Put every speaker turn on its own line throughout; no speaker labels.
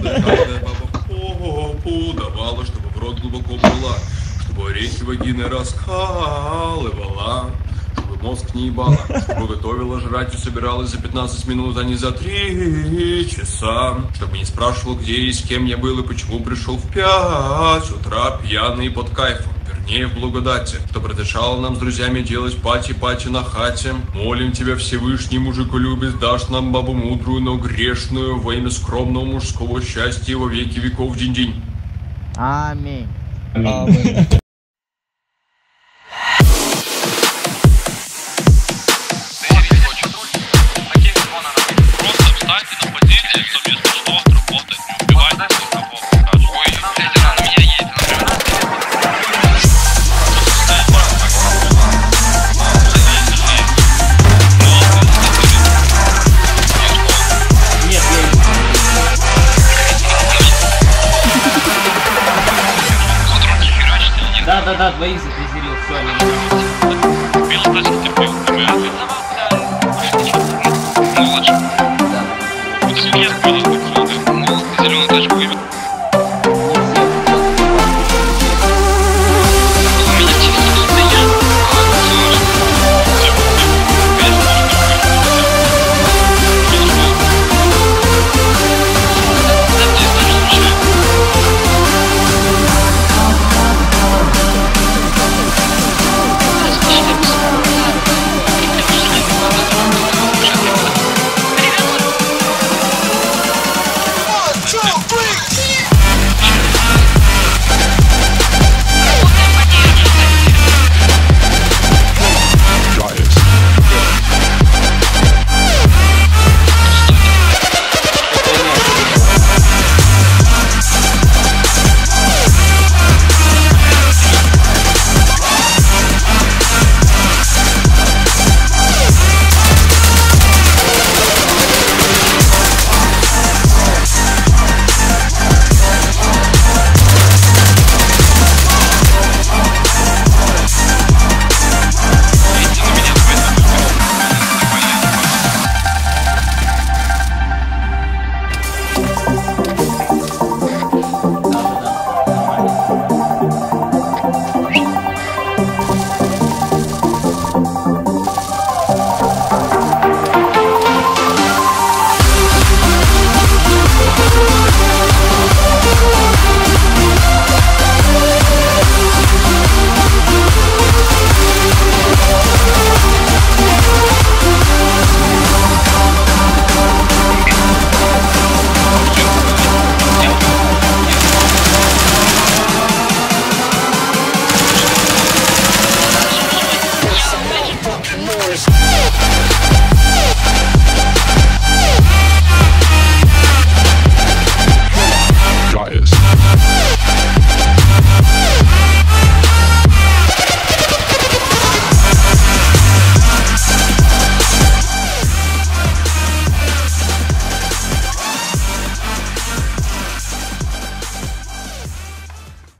Каждая, баба попу давала, чтобы в рот глубоко брала, чтобы орехи вагины раскалывала, чтобы мозг не ебала, чтобы готовила жрать и собиралась за 15 минут, а не за 3 часа, чтобы не спрашивал, где и с кем я был и почему пришел в 5 утра пьяный под кайфом вернее в благодати, что продышало нам с друзьями делать пати-пати на хате. Молим тебя, Всевышний мужику любит, дашь нам бабу мудрую, но грешную, во имя скромного мужского счастья во веки веков день-день.
Аминь.
Просто
Да, да, да, двоих запизерил, все.
Белотачки ты был, например.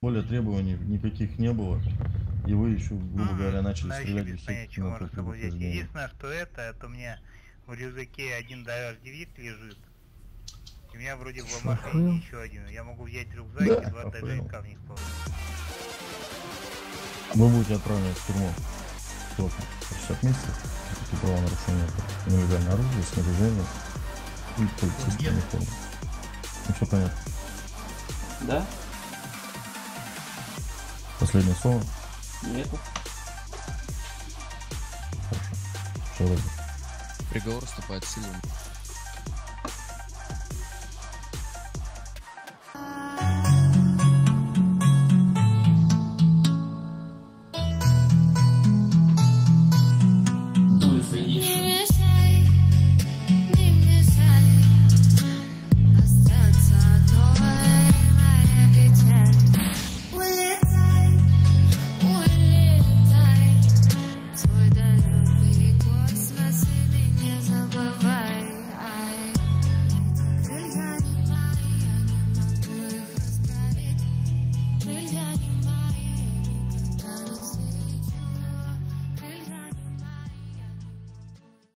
Более требований никаких не было. И вы еще, грубо говоря, начали стрелять
без
всяких предупреждения.
Единственное, что это, это у меня в рюкзаке один дождевик лежит. У меня вроде в машине еще один. Я могу взять рюкзак
Да,
и два дождевика в них положить.
Вы будете отправлены в тюрьму сроком 60 месяцев. Это правонарушение нелегальное оружие, снаряжение и полицейская униформа. Ну все понятно.
Да?
Последнее слово.
Нету.
Хорошо.
Приговор вступает в силу